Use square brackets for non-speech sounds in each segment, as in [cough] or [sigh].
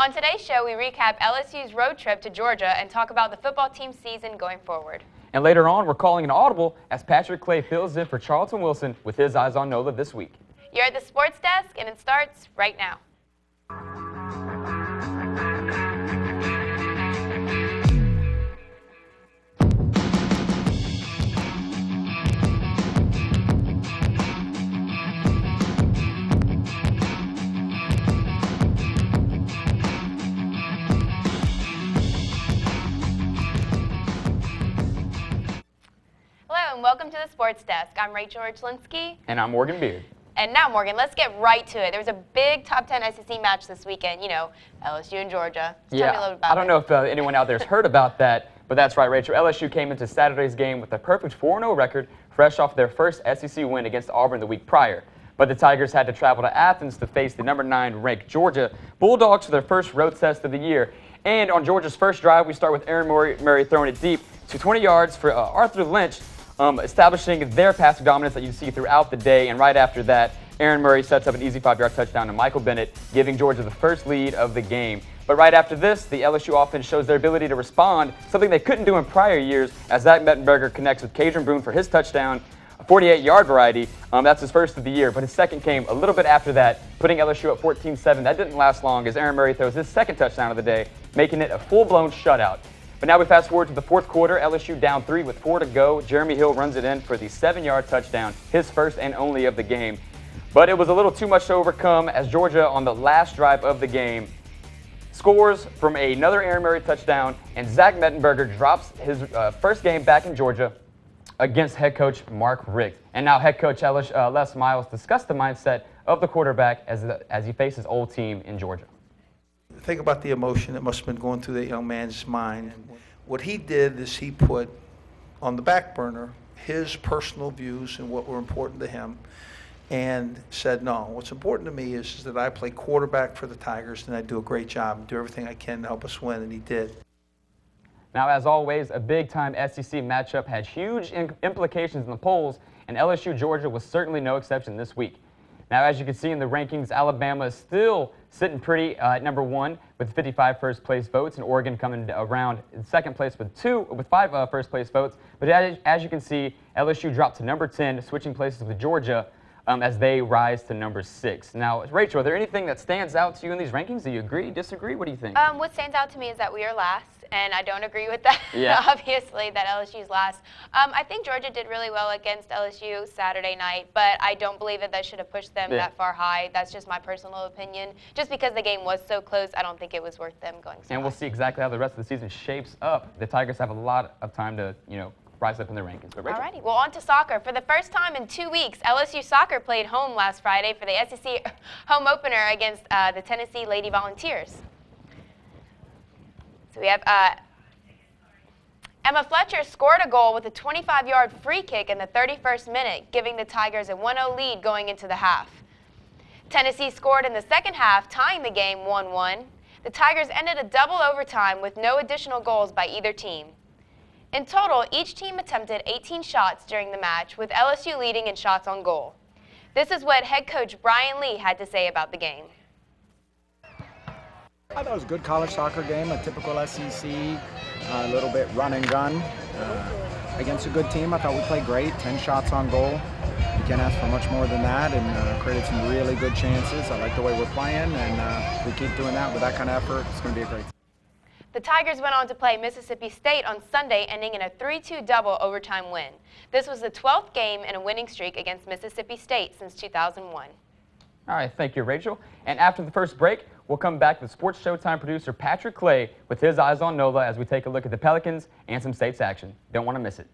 On today's show, we recap LSU's road trip to Georgia and talk about the football team's season going forward. And later on, we're calling an audible as Patrick Clay fills in for Charlton Wilson with his eyes on NOLA this week. You're at the sports desk, and it starts right now. To the sports desk. I'm Rachel Richlinski. And I'm Morgan Beard. And now, Morgan, let's get right to it. There was a big top 10 SEC match this weekend. You know, LSU and Georgia. Just yeah, tell me a little about I don't it. know if uh, anyone out there has heard about that, but that's right, Rachel. LSU came into Saturday's game with a perfect 4-0 record, fresh off their first SEC win against Auburn the week prior. But the Tigers had to travel to Athens to face the number 9 ranked Georgia Bulldogs for their first road test of the year. And on Georgia's first drive, we start with Aaron Murray, Murray throwing it deep to 20 yards for uh, Arthur Lynch, um, establishing their passing dominance that you see throughout the day. And right after that, Aaron Murray sets up an easy five-yard touchdown to Michael Bennett, giving Georgia the first lead of the game. But right after this, the LSU offense shows their ability to respond, something they couldn't do in prior years, as Zach Mettenberger connects with Kadron Boone for his touchdown, a 48-yard variety. Um, that's his first of the year, but his second came a little bit after that, putting LSU at 14-7. That didn't last long as Aaron Murray throws his second touchdown of the day, making it a full-blown shutout. But now we fast forward to the fourth quarter. LSU down three with four to go. Jeremy Hill runs it in for the seven-yard touchdown, his first and only of the game. But it was a little too much to overcome as Georgia, on the last drive of the game, scores from another Aaron Murray touchdown, and Zach Mettenberger drops his uh, first game back in Georgia against head coach Mark Richt. And now head coach uh, Les Miles discussed the mindset of the quarterback as, the, as he faces old team in Georgia. Think about the emotion that must have been going through that young man's mind. And what he did is he put on the back burner his personal views and what were important to him and said, no, what's important to me is, is that I play quarterback for the Tigers and I do a great job and do everything I can to help us win, and he did. Now, as always, a big-time SEC matchup had huge implications in the polls, and LSU Georgia was certainly no exception this week. Now, as you can see in the rankings, Alabama is still sitting pretty uh, at number one with 55 first-place votes, and Oregon coming around in second place with two with five uh, first-place votes. But as, as you can see, LSU dropped to number 10, switching places with Georgia. Um, as they rise to number six. Now, Rachel, are there anything that stands out to you in these rankings? Do you agree, disagree? What do you think? Um, what stands out to me is that we are last, and I don't agree with that. [laughs] Yeah. Obviously, that LSU's last. Um, I think Georgia did really well against LSU Saturday night, but I don't believe that that should have pushed them Yeah. that far high. That's just my personal opinion. Just because the game was so close, I don't think it was worth them going so and we'll see exactly how the rest of the season shapes up. The Tigers have a lot of time to, you know, rise up in the rankings. But Rachel, Alrighty, well, on to soccer. For the first time in two weeks, LSU soccer played home last Friday for the SEC [laughs] home opener against uh, the Tennessee Lady Volunteers. So we have uh, Emma Fletcher scored a goal with a 25-yard free kick in the 31st minute, giving the Tigers a 1-0 lead going into the half. Tennessee scored in the second half, tying the game 1-1. The Tigers ended a double overtime with no additional goals by either team. In total, each team attempted 18 shots during the match, with LSU leading in shots on goal. This is what head coach Brian Lee had to say about the game. I thought it was a good college soccer game, a typical SEC, a little bit run and gun. Uh, against a good team, I thought we played great, 10 shots on goal. You can't ask for much more than that and uh, created some really good chances. I like the way we're playing, and uh, we keep doing that with that kind of effort. It's going to be a great The Tigers went on to play Mississippi State on Sunday, ending in a 3 2 double overtime win. This was the 12th game in a winning streak against Mississippi State since 2001. All right, thank you, Rachel. And after the first break, we'll come back with Sports Showtime producer Patrick Clay with his eyes on NOLA as we take a look at the Pelicans and some Saints action. Don't want to miss it.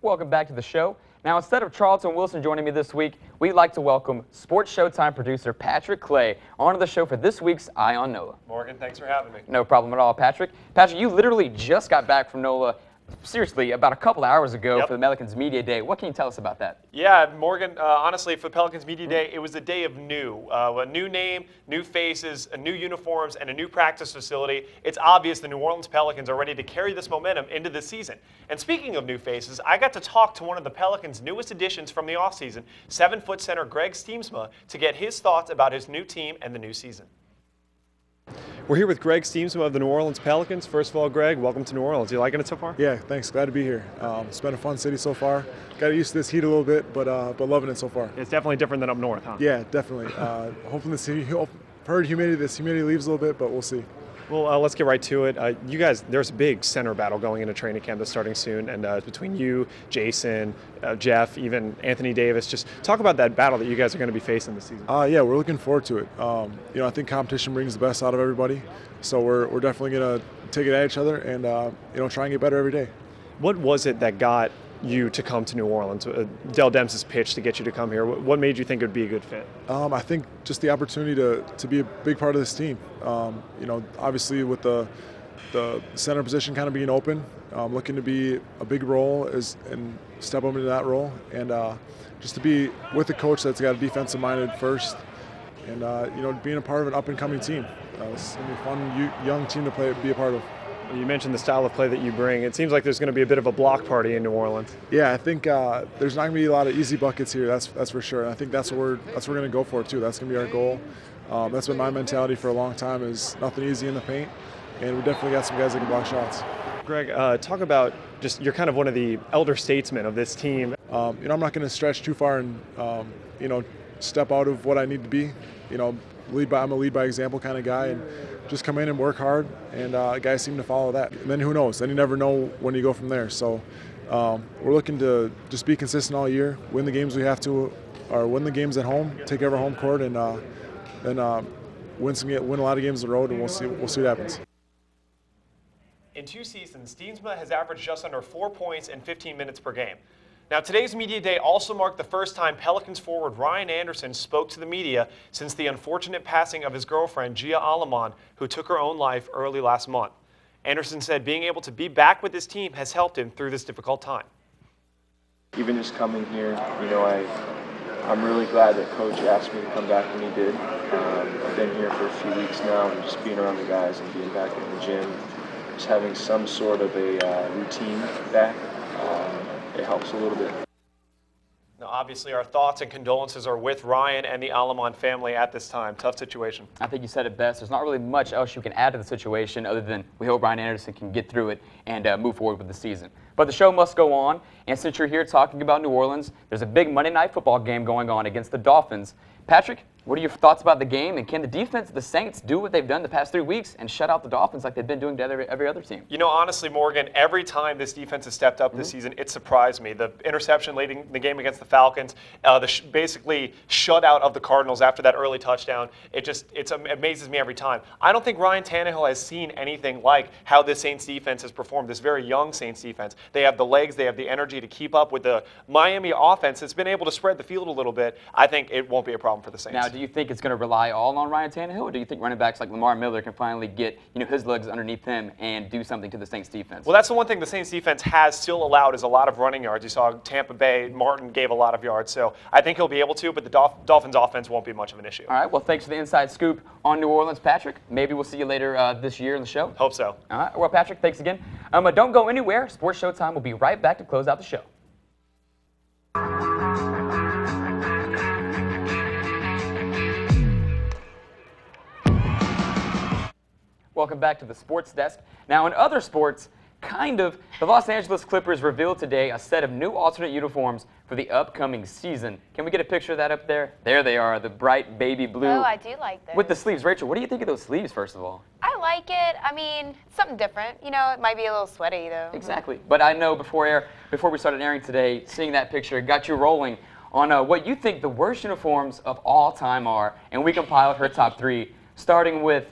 Welcome back to the show. Now, instead of Charlton Wilson joining me this week, we'd like to welcome Sports Showtime producer Patrick Clay onto the show for this week's Eye on NOLA. Morgan, thanks for having me. No problem at all, Patrick. Patrick, you literally just got back from NOLA seriously, about a couple hours ago Yep. for the Pelicans Media Day. What can you tell us about that? Yeah, Morgan, uh, honestly, for the Pelicans Media Day, it was a day of new. Uh, a new name, new faces, a new uniforms, and a new practice facility. It's obvious the New Orleans Pelicans are ready to carry this momentum into the season. And speaking of new faces, I got to talk to one of the Pelicans' newest additions from the offseason, seven foot center Greg Stiemsma, to get his thoughts about his new team and the new season. We're here with Greg Stiemsma of the New Orleans Pelicans. First of all, Greg, welcome to New Orleans. You liking it so far? Yeah, thanks. Glad to be here. Um, it's been a fun city so far. Got used to this heat a little bit, but uh, but loving it so far. It's definitely different than up north, huh? Yeah, definitely. Uh, hoping this heard humidity. This humidity leaves a little bit, but we'll see. Well, uh, let's get right to it. Uh, you guys, there's a big center battle going into training camp that's starting soon, and uh, it's between you, Jason, uh, Jeff, even Anthony Davis. Just talk about that battle that you guys are going to be facing this season. Uh, yeah, we're looking forward to it. Um, you know, I think competition brings the best out of everybody, so we're, we're definitely gonna take it at each other and uh, you know try and get better every day. What was it that got you to come to New Orleans? Uh, Dell Demps' pitch to get you to come here. What made you think it would be a good fit? Um, I think just the opportunity to, to be a big part of this team. Um, you know, obviously with the the center position kind of being open, um, looking to be a big role as and step up into that role, and uh, just to be with a coach that's got a defensive minded first, and uh, you know being a part of an up and coming team. Uh, it's gonna be a fun young team to play be a part of. You mentioned the style of play that you bring. It seems like there's going to be a bit of a block party in New Orleans. Yeah, I think uh, there's not gonna be a lot of easy buckets here. That's that's for sure. And I think that's what we're that's what we're gonna go for too. That's gonna be our goal. Um, that's been my mentality for a long time. Is nothing easy in the paint, and we definitely got some guys that can block shots. Greg, uh, talk about just you're kind of one of the elder statesmen of this team. Um, you know, I'm not gonna stretch too far and um, you know step out of what I need to be. You know, lead by I'm a lead by example kind of guy, and just come in and work hard. And uh, guys seem to follow that. And then who knows? Then you never know when you go from there. So. Um, we're looking to just be consistent all year, win the games we have to, or win the games at home, take over home court, and uh, then uh, win some, win a lot of games on the road, and we'll see, we'll see what happens. In two seasons, Stiemsma has averaged just under four points and 15 minutes per game. Now, today's Media Day also marked the first time Pelicans forward Ryan Anderson spoke to the media since the unfortunate passing of his girlfriend, Gia Allemand, who took her own life early last month. Anderson said being able to be back with his team has helped him through this difficult time. even just coming here, you know, I I'm really glad that coach asked me to come back when he did. Um, I've been here for a few weeks now, and just being around the guys and being back in the gym, just having some sort of a uh, routine back, it helps a little bit. Now, obviously, our thoughts and condolences are with Ryan and the Allemand family at this time. Tough situation. I think you said it best. There's not really much else you can add to the situation other than we hope Ryan Anderson can get through it and uh, move forward with the season. But the show must go on, and since you're here talking about New Orleans, there's a big Monday night football game going on against the Dolphins. Patrick, what are your thoughts about the game, and can the defense of the Saints do what they've done the past three weeks and shut out the Dolphins like they've been doing to every, every other team? You know, honestly, Morgan, every time this defense has stepped up this season, it surprised me. The interception late in the game against the Falcons, uh, the sh- basically shutout of the Cardinals after that early touchdown, it just it's, it amazes me every time. I don't think Ryan Tannehill has seen anything like how this Saints defense has performed, this very young Saints defense. They have the legs, they have the energy to keep up with the Miami offense that's been able to spread the field a little bit. I think it won't be a problem for the Saints. Now, do you think it's going to rely all on Ryan Tannehill, or do you think running backs like Lamar Miller can finally get you know his legs underneath him and do something to the Saints defense? Well, that's the one thing the Saints defense has still allowed is a lot of running yards. You saw Tampa Bay, Martin gave a lot of yards, so I think he'll be able to, but the Dolph- Dolphins offense won't be much of an issue. All right. Well, thanks for the inside scoop on New Orleans, Patrick. Maybe we'll see you later uh, this year in the show. Hope so. All right. Well, Patrick, thanks again. Um, uh, don't go anywhere. Sports Showtime will be right back to close out the show. Welcome back to the Sports Desk. Now, in other sports, kind of, the Los Angeles Clippers revealed today a set of new alternate uniforms for the upcoming season. Can we get a picture of that up there? There they are, the bright baby blue. Oh, I do like this. With the sleeves. Rachel, what do you think of those sleeves, first of all? I like it. I mean, something different. You know, it might be a little sweaty though. Exactly. But I know before air, before we started airing today, seeing that picture got you rolling on uh, what you think the worst uniforms of all time are, and we compiled her top three, starting with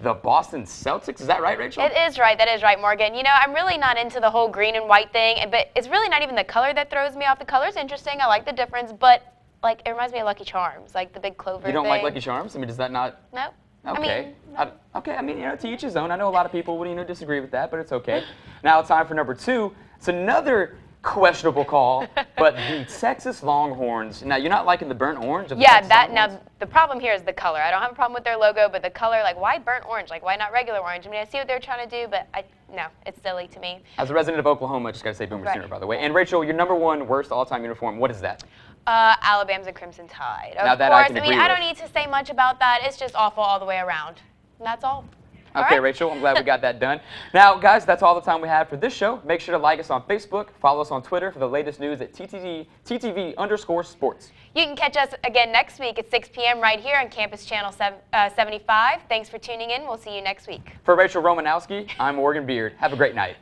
the Boston Celtics. Is that right, Rachel? It is right. That is right, Morgan. You know, I'm really not into the whole green and white thing, and- but it's really not even the color that throws me off. The color's interesting. I like the difference, but like it reminds me of Lucky Charms, like the big clover. You don't like. Lucky Charms? I mean, does that not? No. Okay. mean, I- okay, I mean, you know, to each his own. I know a lot of people would, you know, disagree with that, but it's okay. now it's time for number two. It's another questionable call, but the Texas Longhorns. Now, you're not liking the burnt orange of Yeah, Texas that Longhorns? now the problem here is the color. I don't have a problem with their logo, but the color, like why burnt orange? Like why not regular orange? I mean, I see what they're trying to do, but I no, it's silly to me. As a resident of Oklahoma, I just got to say Boomer Right. Sooner, by the way. And Rachel, your number one worst all-time uniform, what is that? Uh, Alabama's a Crimson Tide. Of Now that I course, can I mean, agree I don't need to say much about that. It's just awful all the way around. And that's all. Okay, right? Rachel, I'm glad we [laughs] got that done. Now, guys, that's all the time we have for this show. Make sure to like us on Facebook, follow us on Twitter for the latest news at TTV, TTV underscore sports. You can catch us again next week at 6 p.m. right here on Campus Channel sev- uh, 75. Thanks for tuning in. We'll see you next week. For Rachel Romanowski, I'm Morgan Beard. Have a great night.